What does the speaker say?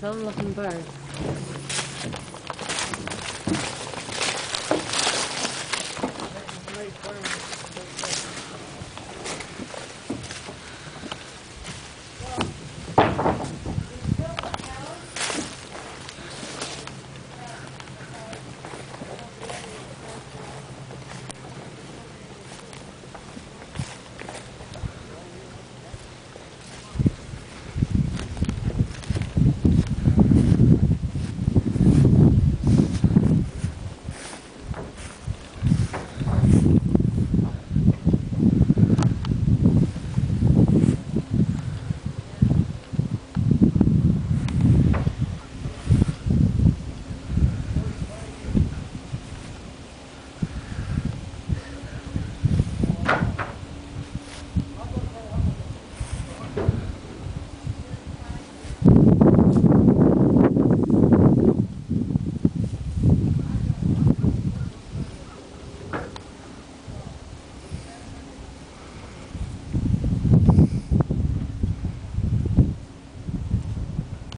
Some looking bird.